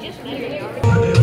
just weird.